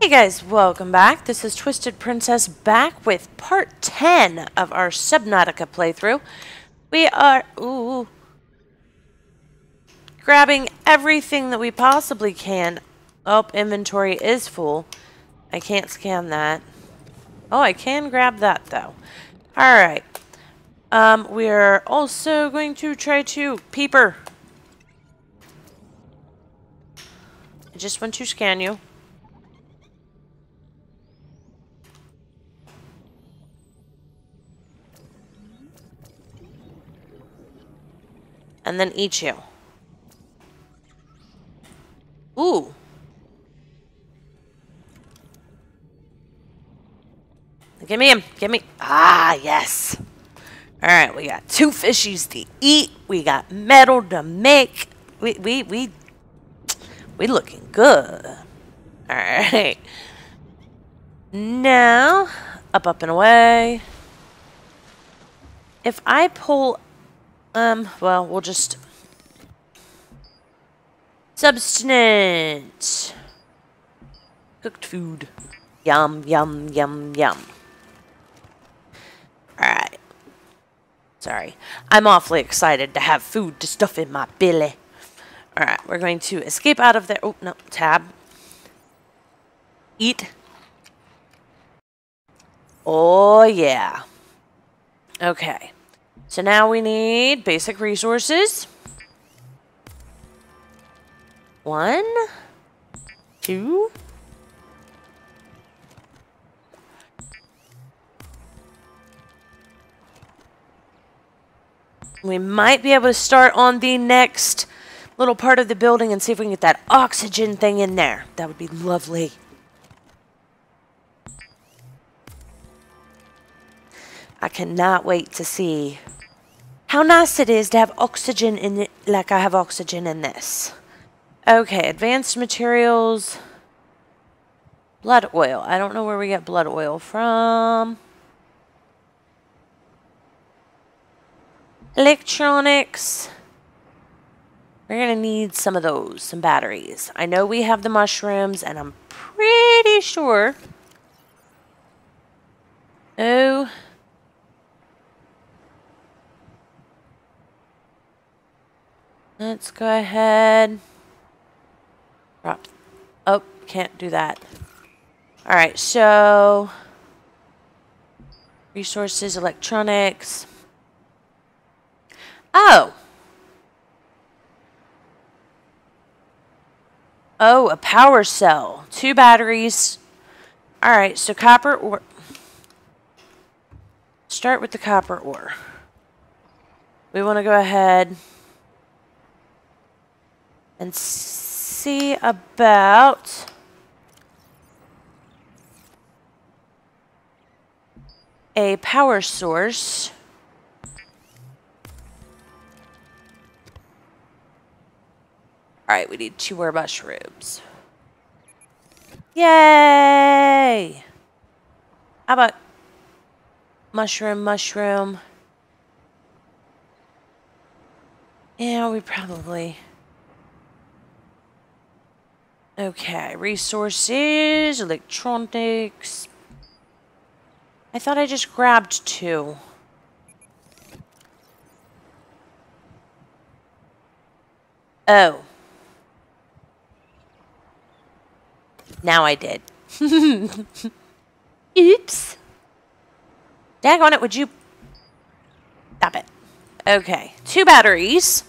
Hey guys, welcome back. This is TwiztidPrincess back with part 10 of our Subnautica playthrough. We are, ooh, grabbing everything that we possibly can. Oh, inventory is full. I can't scan that. Oh, I can grab that though. Alright. Um, we're also going to try to, Peeper. I just want to scan you. And then eat you. Ooh. Give me him. Give me. Ah, yes. All right, we got two fishies to eat. We got metal to make. We we we we looking good. All right. Now, up, up, and away. If I pull um, well, we'll just... Substance. Cooked food. Yum, yum, yum, yum. Alright. Sorry. I'm awfully excited to have food to stuff in my belly. Alright, we're going to escape out of there. Oh, no. Tab. Eat. Oh, yeah. Okay. So now we need basic resources. One, two, We might be able to start on the next little part of the building and see if we can get that oxygen thing in there. That would be lovely. I cannot wait to see how nice it is to have oxygen in it like I have oxygen in this. Okay, advanced materials. Blood oil. I don't know where we get blood oil from. Electronics. We're going to need some of those, some batteries. I know we have the mushrooms, and I'm pretty sure... Oh... Let's go ahead. Drop. Oh, can't do that. Alright, so... Resources, electronics. Oh! Oh, a power cell. Two batteries. Alright, so copper ore. Start with the copper ore. We want to go ahead and see about a power source. All right, we need two more mushrooms. Yay! How about mushroom, mushroom? Yeah, we probably... Okay, resources, electronics. I thought I just grabbed two. Oh. Now I did. Oops. Dag on it, would you... Stop it. Okay, two batteries.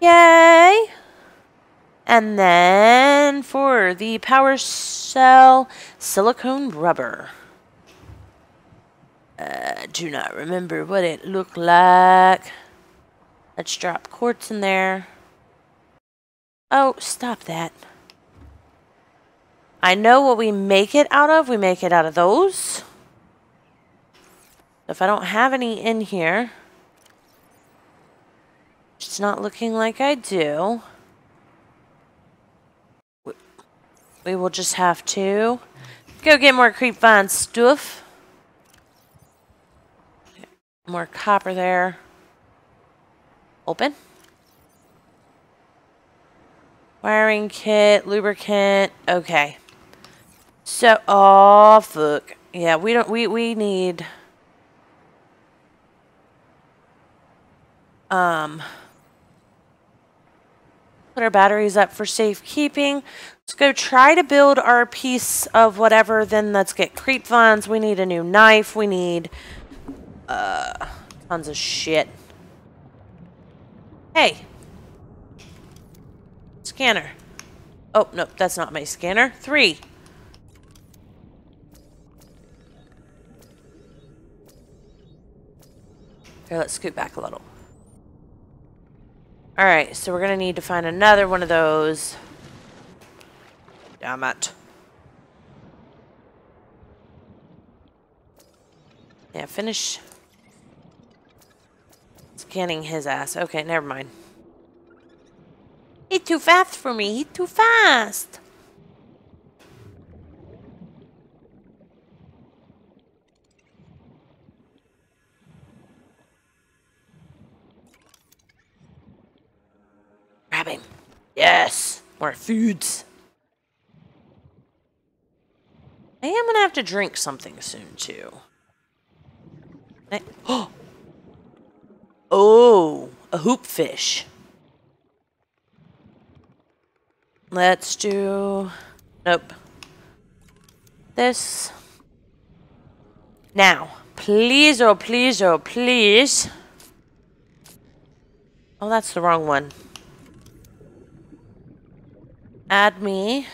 Yay! And then for the power cell, silicone rubber. Uh, do not remember what it looked like. Let's drop quartz in there. Oh, stop that. I know what we make it out of. We make it out of those. If I don't have any in here, it's not looking like I do. We will just have to go get more creep vine stuff. More copper there. Open. Wiring kit, lubricant. Okay. So, oh, fuck. Yeah, we don't, we, we need, um, put our batteries up for safekeeping. Let's go try to build our piece of whatever, then let's get creep funds. We need a new knife. We need, uh, tons of shit. Hey. Scanner. Oh, nope, that's not my scanner. Three. Here, let's scoot back a little. Alright, so we're going to need to find another one of those. Damn it. Yeah, finish scanning his ass. Okay, never mind. He's too fast for me. He's too fast. Grab him. Yes. Foods. I am going to have to drink something soon, too. I, oh! Oh, a hoop fish. Let's do... Nope. This. Now, please, oh, please, oh, please. Oh, that's the wrong one. Add me.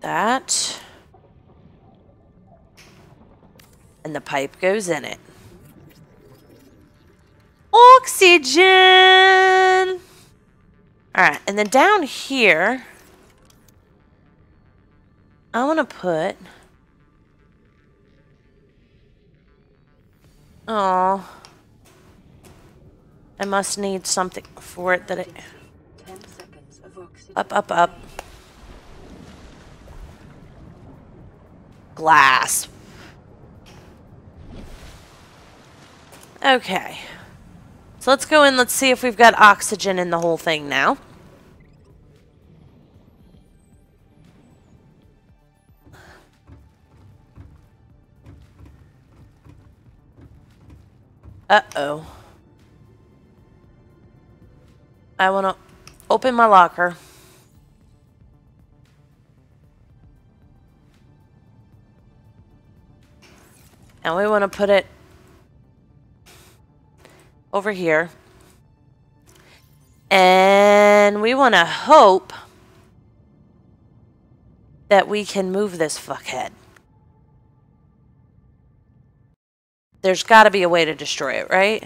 That. And the pipe goes in it. Oxygen! Alright, and then down here, I want to put... Oh, I must need something for it that it... Up, up, up. Glass. Okay. So let's go in, let's see if we've got oxygen in the whole thing now. Uh-oh. I want to open my locker. And we want to put it over here. And we want to hope that we can move this fuckhead. There's got to be a way to destroy it, right?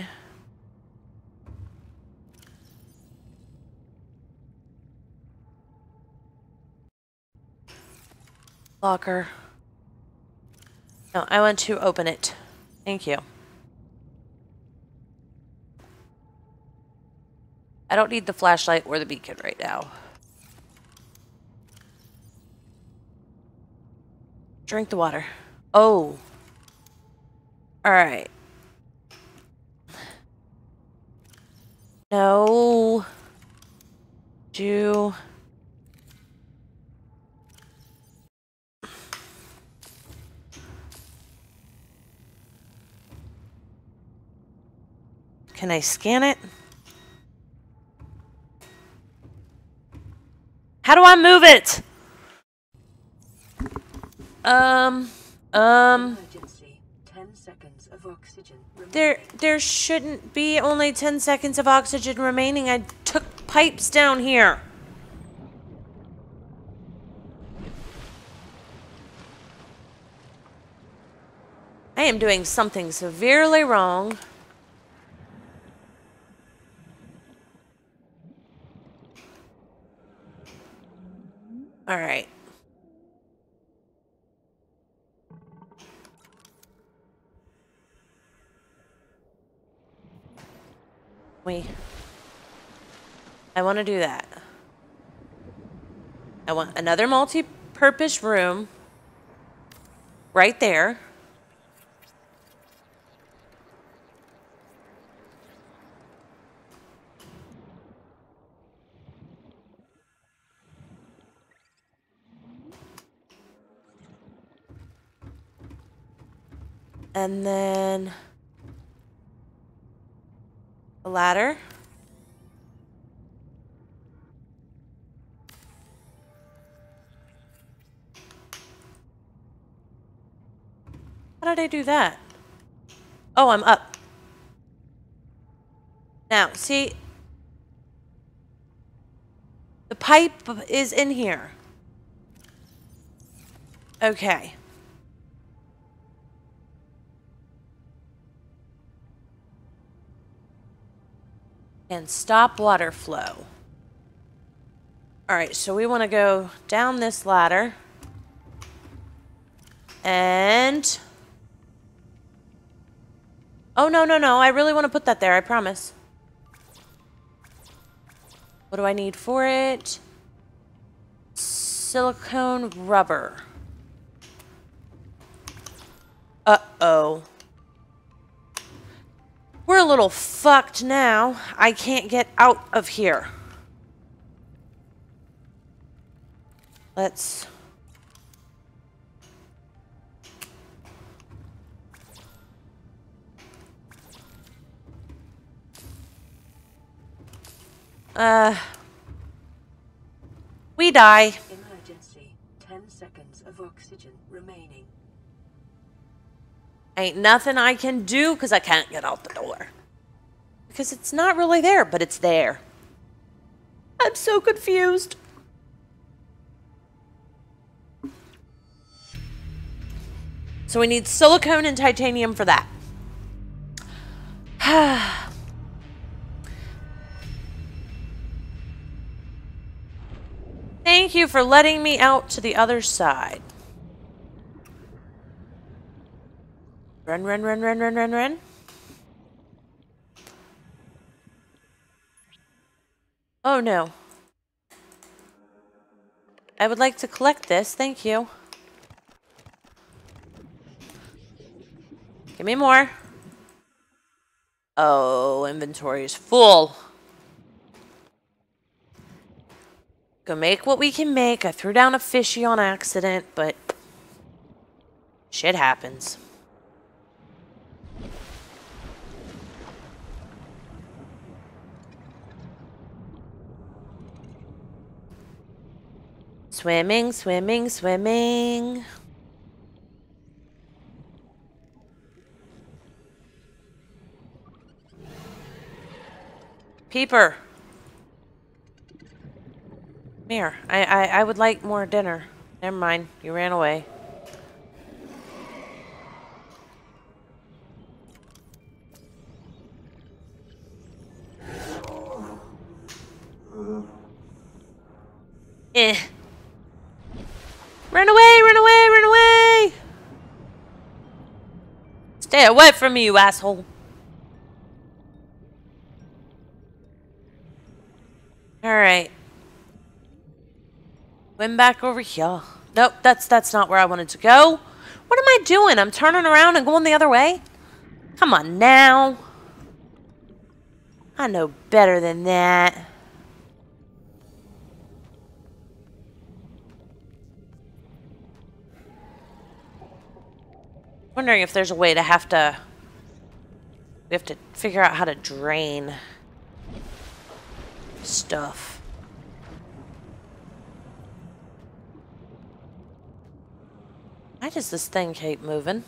Locker. No, I want to open it. Thank you. I don't need the flashlight or the beacon right now. Drink the water. Oh. Alright. No. Do... Can I scan it? How do I move it? Um, um, there, there shouldn't be only 10 seconds of oxygen remaining. I took pipes down here. I am doing something severely wrong. All right. we? I want to do that. I want another multi-purpose room right there. And then ladder. How did I do that? Oh, I'm up. Now, see, the pipe is in here. Okay. And stop water flow. Alright, so we want to go down this ladder. And... Oh, no, no, no. I really want to put that there, I promise. What do I need for it? Silicone rubber. Uh-oh. We're a little fucked now. I can't get out of here. Let's... Uh... We die. Emergency. Ten seconds of oxygen remaining. Ain't nothing I can do because I can't get out the door. Because it's not really there, but it's there. I'm so confused. So we need silicone and titanium for that. Thank you for letting me out to the other side. Run, run, run, run, run, run, run. Oh no. I would like to collect this, thank you. Give me more. Oh, inventory is full. Go make what we can make. I threw down a fishy on accident, but shit happens. Swimming, swimming, swimming. Peeper. Here, I, I, I would like more dinner. Never mind, you ran away. Eh. Run away, run away, run away! Stay away from me, you asshole. Alright. Swim back over here. Nope, that's that's not where I wanted to go. What am I doing? I'm turning around and going the other way? Come on now. I know better than that. Wondering if there's a way to have to... We have to figure out how to drain stuff. Why does this thing keep moving?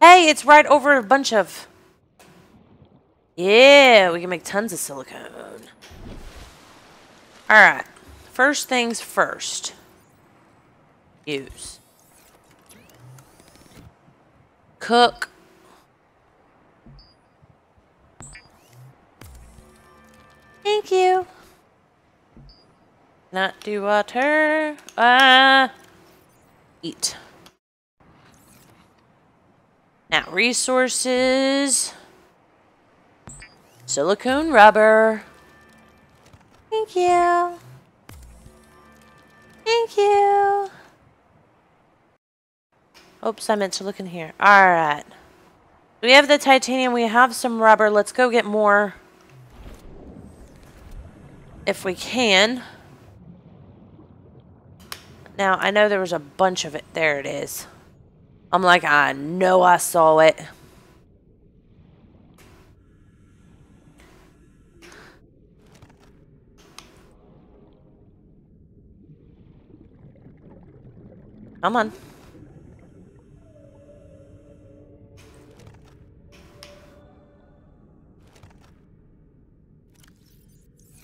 Hey, it's right over a bunch of... Yeah, we can make tons of silicone. Alright. First things first. Use. Cook. Thank you. Not do water. Ah. Eat. Now, resources. Silicone rubber. Thank you. Thank you. Oops, I meant to look in here. Alright. We have the titanium. We have some rubber. Let's go get more. If we can. Now, I know there was a bunch of it. There it is. I'm like, I know I saw it. Come on.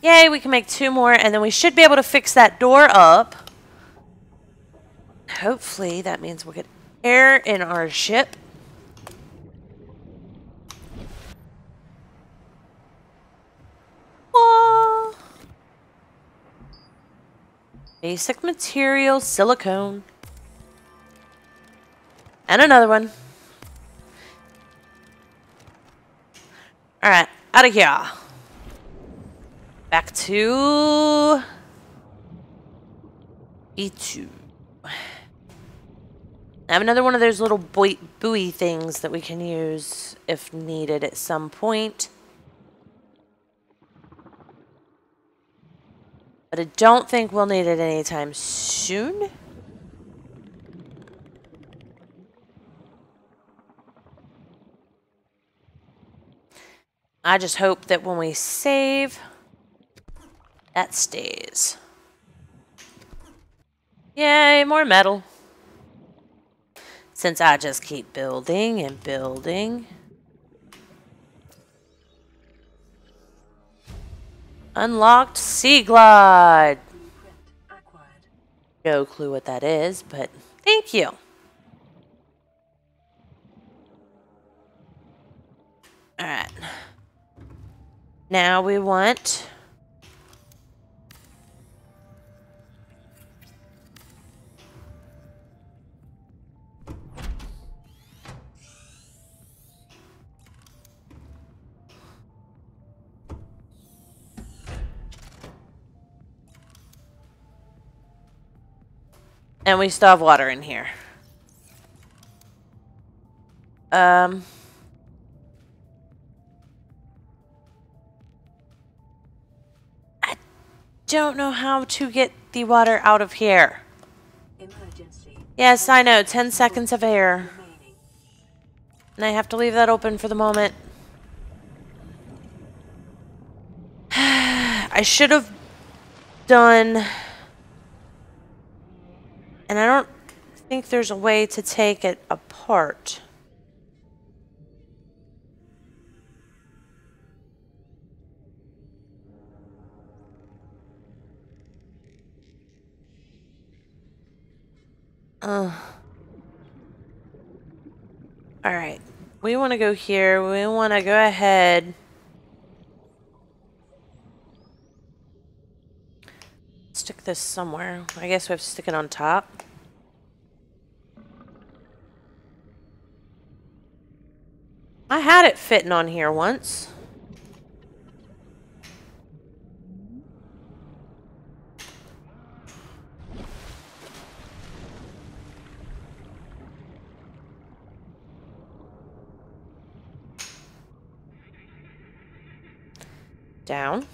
Yay, we can make two more, and then we should be able to fix that door up. Hopefully, that means we'll get air in our ship. Basic material, silicone. And another one. Alright, out of here. Back to... E2. I have another one of those little buoy things that we can use if needed at some point. But I don't think we'll need it anytime soon. I just hope that when we save, that stays. Yay, more metal. Since I just keep building and building. Unlocked Sea Glide. No clue what that is, but thank you. Alright. Now we want And we still have water in here. Um... I don't know how to get the water out of here. Yes, I know. 10 seconds of air. And I have to leave that open for the moment. I should have done... And I don't think there's a way to take it apart. Uh. Alright. We want to go here. We want to go ahead. Stick this somewhere. I guess we have to stick it on top. Had it fitting on here once. Down.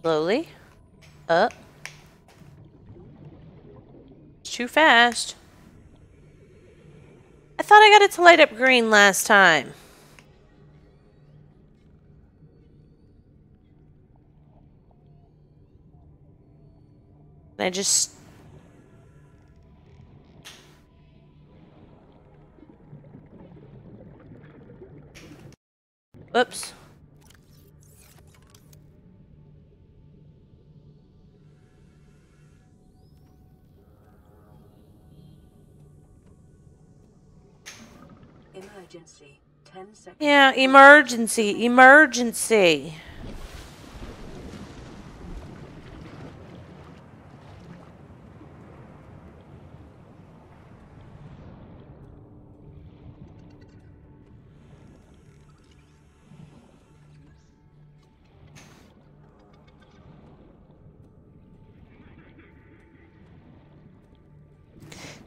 Slowly. Up. It's too fast. I thought I got it to light up green last time. I just Oops. Emergency. 10 seconds. Yeah, emergency, emergency.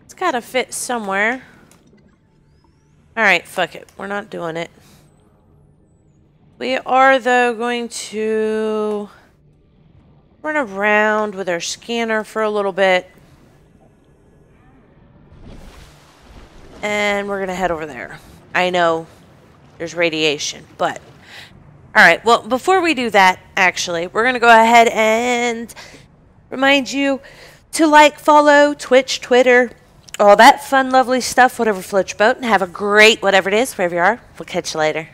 It's gotta fit somewhere. Alright, fuck it. We're not doing it. We are, though, going to... run around with our scanner for a little bit. And we're going to head over there. I know there's radiation, but... Alright, well, before we do that, actually, we're going to go ahead and remind you to like, follow, Twitch, Twitter, all that fun, lovely stuff, whatever floats your boat, and have a great whatever it is, wherever you are. We'll catch you later.